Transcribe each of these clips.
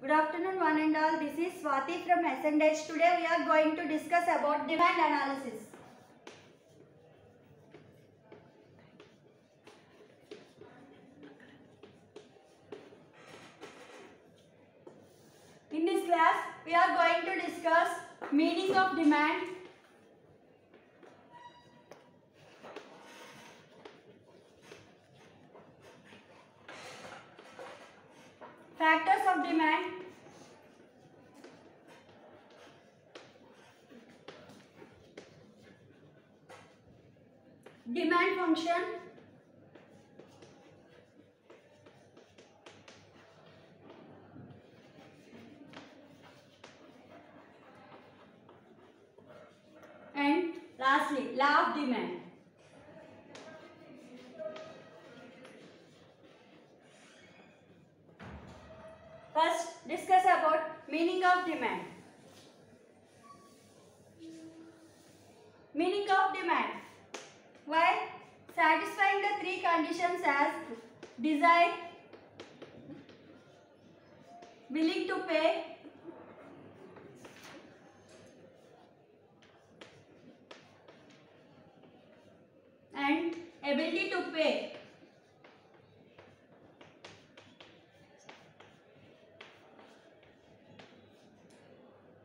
Good afternoon one and all. This is Swati from SNH. Today we are going to discuss about demand analysis. In this class we are going to discuss meaning of demand, factors of demand, demand function, and lastly law of demand. First, discuss about meaning of demand. Meaning of demand. Why? Satisfying the three conditions as desire, willing to pay, and ability to pay.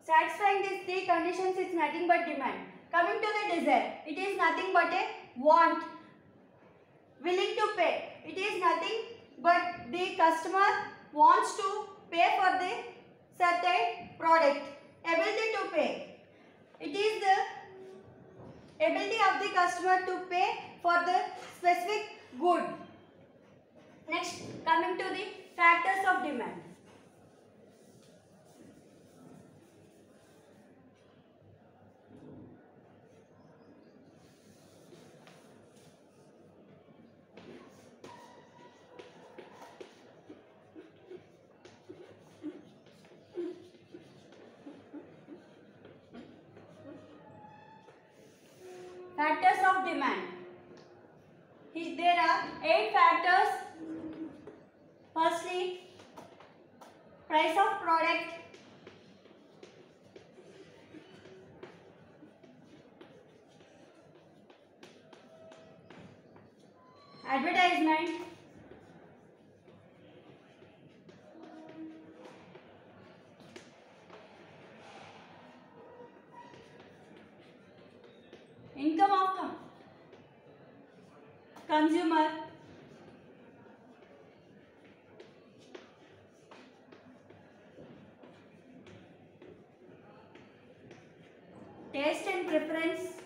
Satisfying these three conditions is nothing but demand. Coming to the desire, it is nothing but a want. Willing to pay, it is nothing but the customer wants to pay for the certain product. Ability to pay, it is the ability of the customer to pay for the specific good. Next, coming to the factors of demand. Factors of demand. There are eight factors. Firstly, price of product. Taste and preference.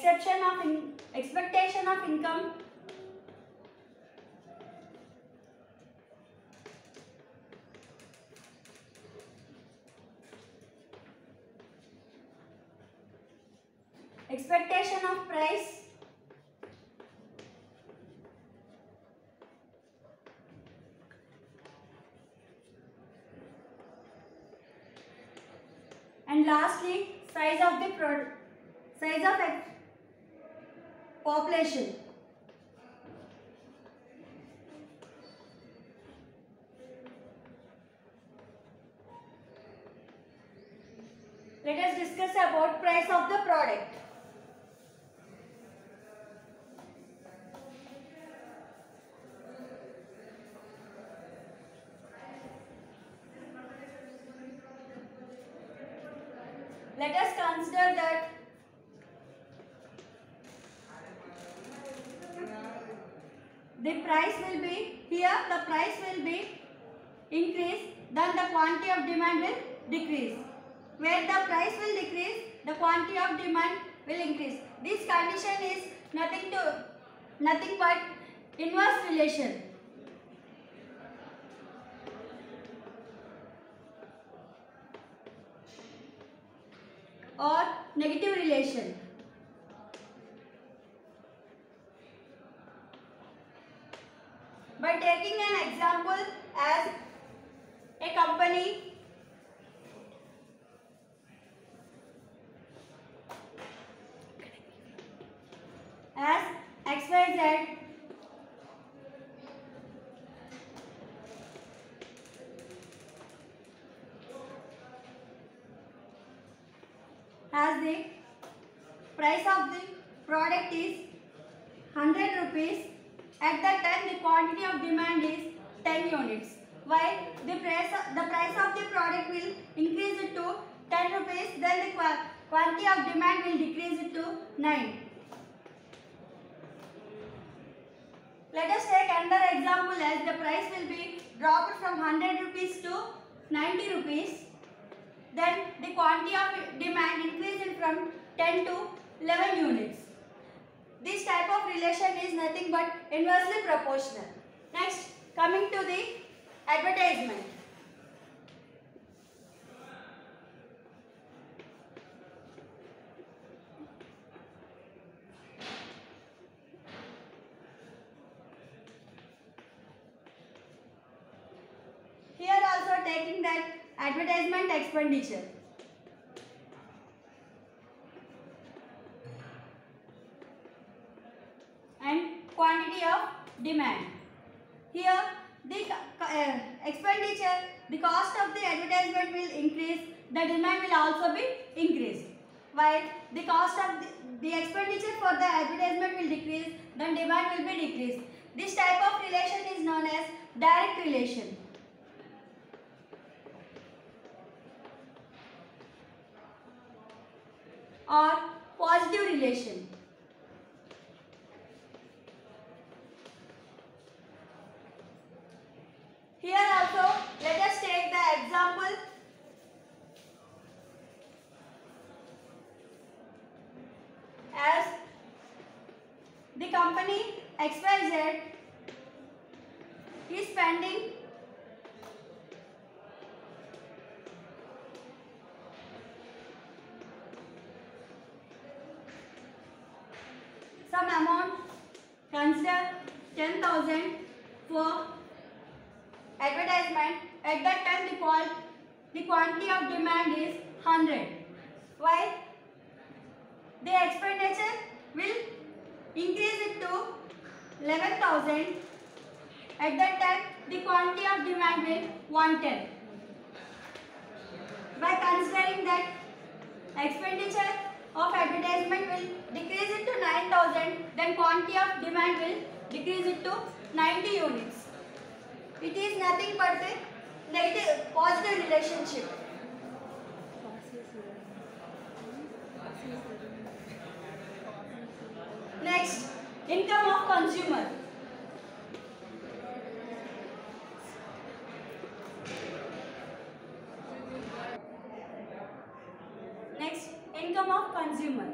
Exception of in, expectation of income. Expectation of price and lastly size of the pro size of ex- population let us discuss about price of the product let us consider that the price will be here the price will be increase then the quantity of demand will decrease. Where the price will decrease the quantity of demand will increase. This condition is nothing to nothing but inverse relation और negative relation by taking an example as a company as expires add price of the product is 100 rupees. At that time the quantity of demand is 10 units. While the price of, the price of the product will increase to 10 rupees then the qua quantity of demand will decrease to 9 let us take another example as the price will be dropped from 100 rupees to 90 rupees. Then the quantity of demand increased from 10 to 11 units. This type of relation is nothing but inversely proportional. Next, coming to the advertisement. Here also taking that advertisement expenditure. And quantity of demand. Here the uh, expenditure, the cost of the advertisement will increase, the demand will also be increased. While the cost of the, the expenditure for the advertisement will decrease, then demand will be decreased. This type of relation is known as direct relation. or positive relation. Here also let us take the example. As the company XYZ is spending some amount consider 10,000 for advertisement at that time the, qual the quantity of demand is 100 while the expenditure will increase it to 11,000 at that time the quantity of demand will 110 by considering that expenditure of advertisement will decrease it to 9000 then quantity of demand will decrease it to 90 units it is nothing but a negative positive relationship. Next. Income of consumer next income of consumer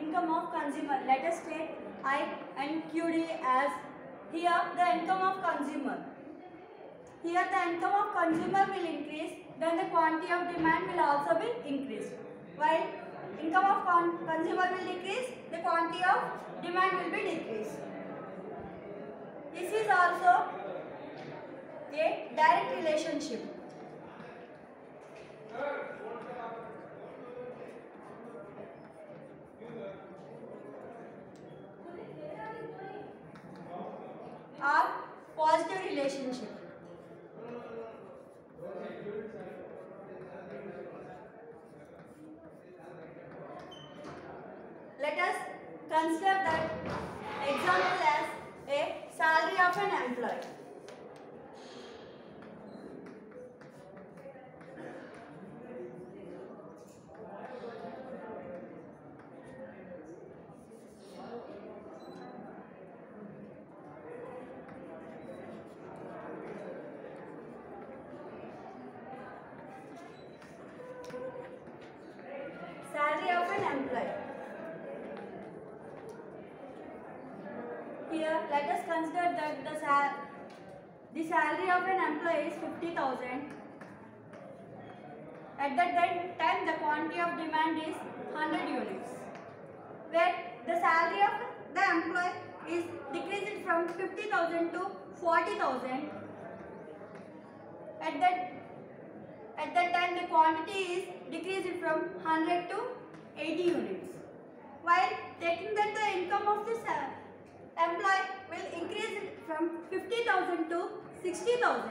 income of consumer let us take i and qd as here the income of consumer. Here the income of consumer will increase then the quantity of demand will also be increased. While income of con consumer will decrease the quantity of demand will be decreased. This is also a direct relationship or positive relationship. Let us consider that example as a salary of an employee let us consider that the sal the salary of an employee is 50,000. At that time, the quantity of demand is 100 units. Where the salary of the employee is decreased from 50,000 to 40,000. At that at that time, the quantity is decreased from 100 to 80 units. While taking that the income of this employee will increase from 50,000 to 60,000.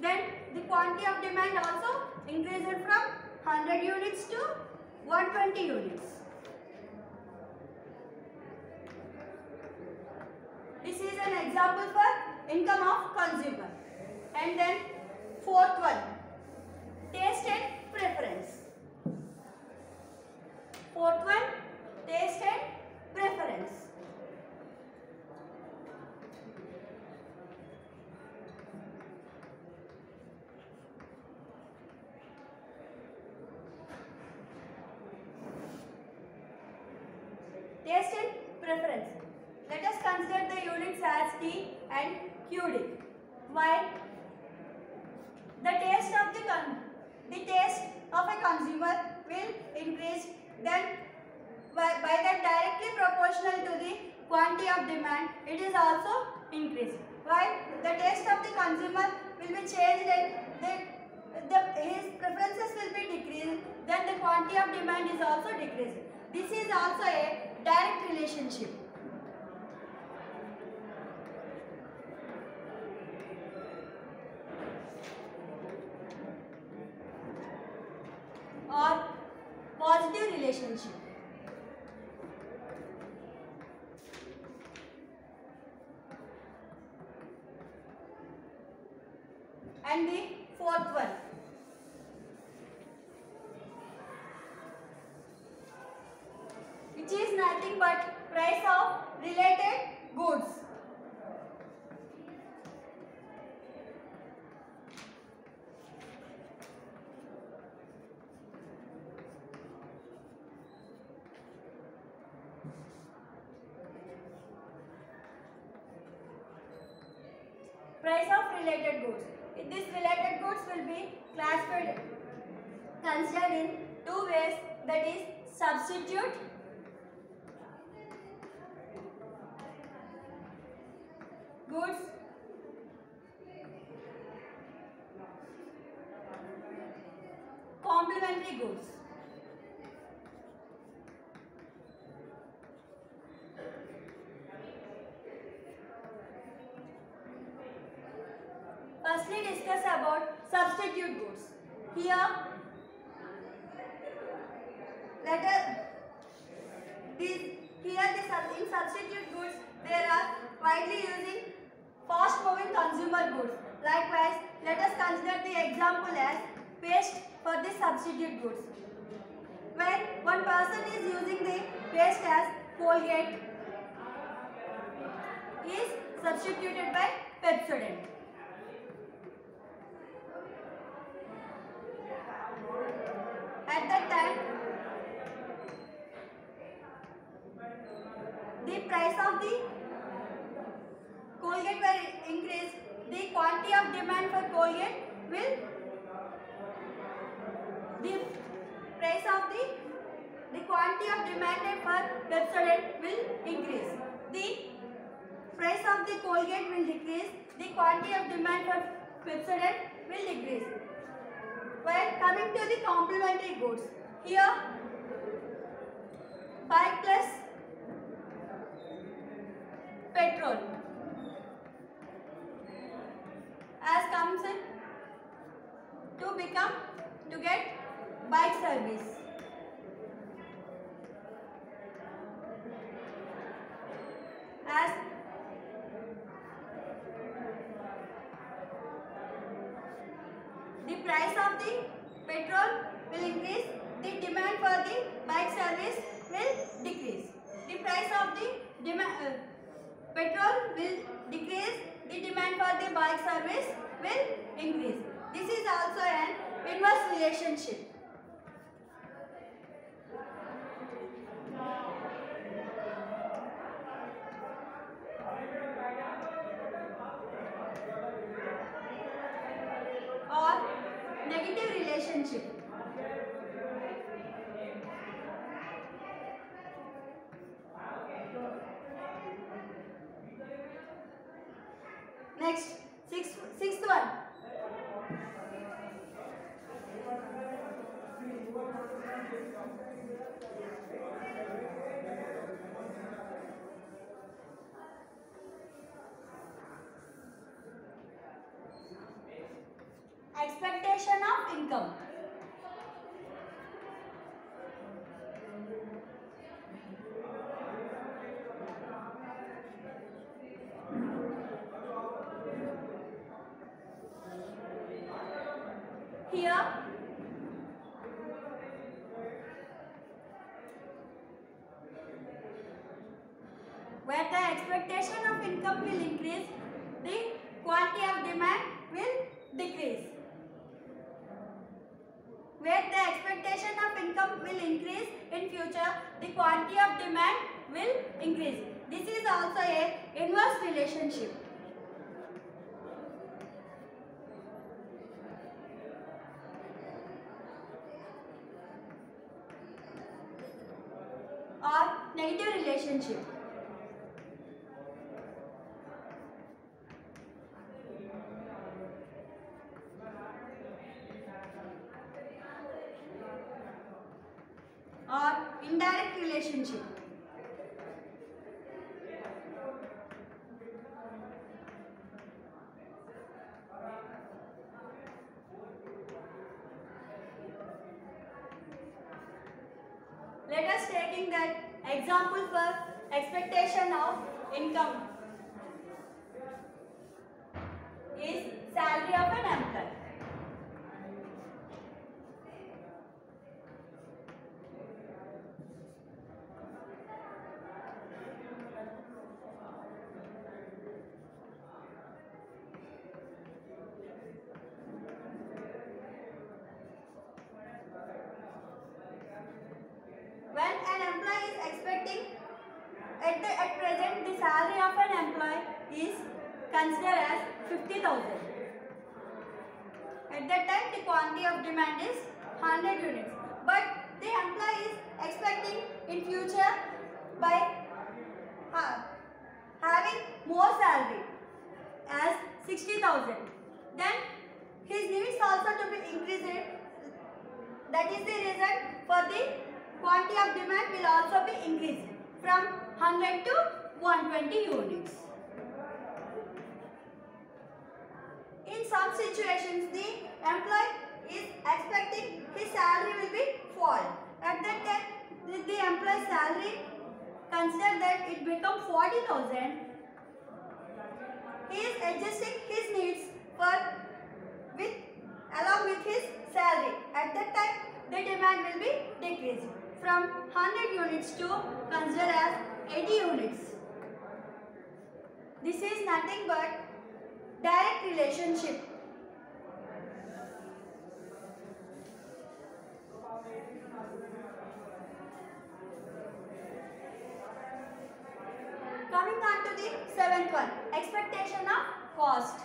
Then the quantity of demand also increased from 100 units to 120 units. This is an example for income of consumer. And then fourth one, taste and preference. Fourth one, taste and preference. Taste and preference. Let us consider the units as T and QD. While the taste of the the taste of a consumer will increase then by, by that directly proportional to the quantity of demand it is also increased. While the taste of the consumer will be changed and the, the, his preferences will be decreased then the quantity of demand is also decreased. This is also a direct relationship. or positive relationship. And the fourth one. Goods complementary goods. Goods. When one person is using the paste as Colgate is substituted by Pepsodent. At that time, the price of the Colgate will increase. The quantity of demand for Colgate will the price of the the quantity of demand for Pepsodent will increase. The price of the Colgate will decrease. The quantity of demand for Pepsodent will decrease. While coming to the complementary goods, here bike plus petrol as comes in to become to get bike service. As the price of the petrol will increase, the demand for the bike service will decrease. The price of the demand uh, petrol will decrease, the demand for the bike service will increase. This is also an inverse relationship. Relationship. Next, sixth, sixth one. Expectation of income. Here, where the expectation of income will increase, the quantity of demand will decrease. Where the expectation of income will increase in future, the quantity of demand will increase. This is also a inverse relationship. or negative relationship. or indirect relationship. Let us taking that example for expectation of income is salary of an employee. When an employee is expecting, at, the, at present the salary of an employee is considered as 50,000. At that time the quantity of demand is 100 units. But the employee is expecting in future by ha- having more salary as 60,000. Then his needs also to be increased. That is the reason for the quantity of demand will also be increased from 100 to 120 units. In some situations, the employee is expecting his salary will be fall. At that time, if the employee's salary consider that it become 40,000, he is adjusting his needs for with along with his salary. At that time, the demand will be decreasing from 100 units to consider as 80 units. This is nothing but direct relationship. Coming on to the seventh one, expectation of cost.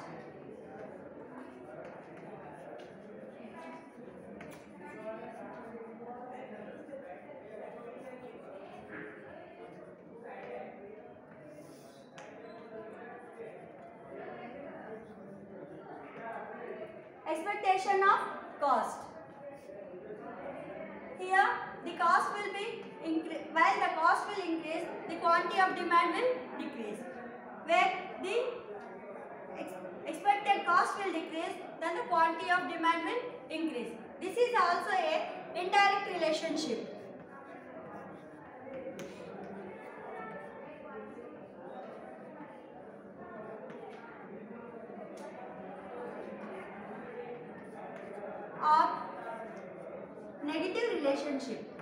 Expectation of cost. Here, the cost will be increase. While the cost will increase, the quantity of demand will decrease. Where the ex expected cost will decrease, then the quantity of demand will increase. This is also a indirect relationship. or negative relationship.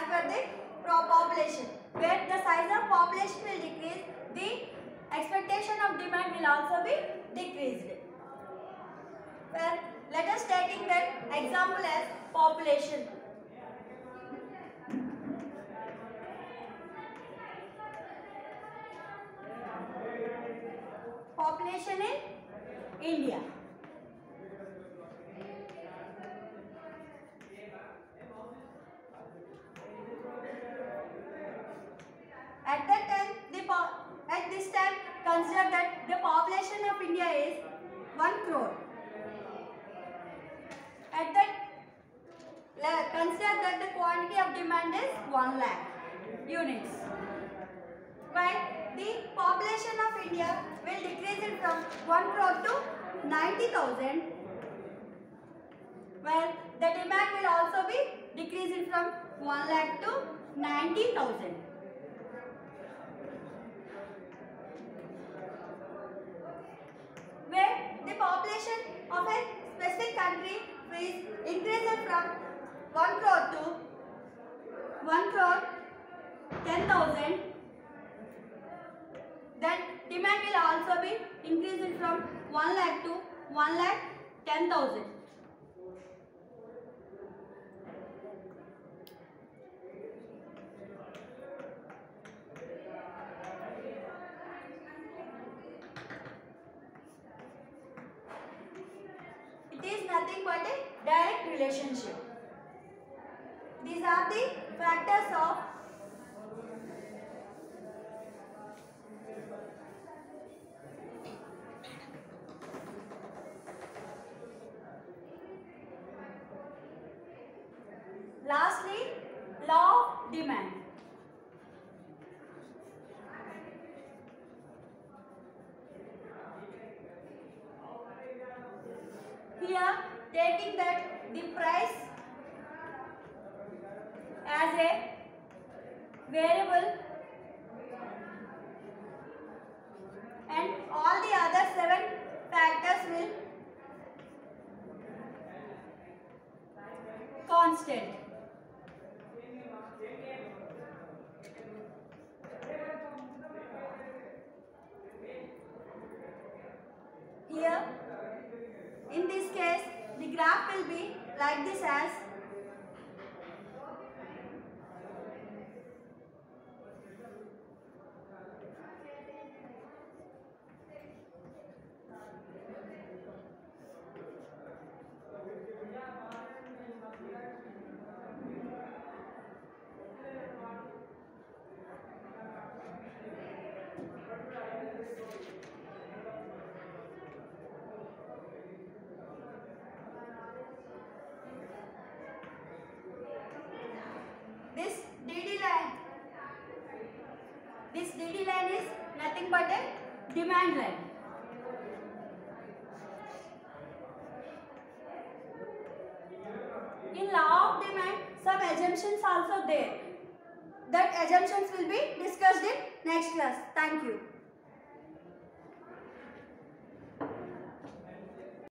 As per the population. Where the size of population will decrease, the expectation of demand will also be decreased. Well, let us taking that example as population. Population in India. At that time, the at this time, consider that the population of India is 1 crore. At that, consider that the quantity of demand is 1 lakh units. While the population of India will decrease it from 1 crore to 90,000. While the demand will also be decreasing from 1 lakh to 90,000. Where the population of a specific country is increased from 1 crore to 1 crore 10,000 then demand will also be increasing from 1 lakh to 1 lakh 10,000 It is nothing but a direct relationship. These are the factors of Lastly, law demand. Here, taking that the price as a variable and all the other seven factors will constant. Here, in this case, the graph will be like this as this DD line. This DD line is nothing but a demand line.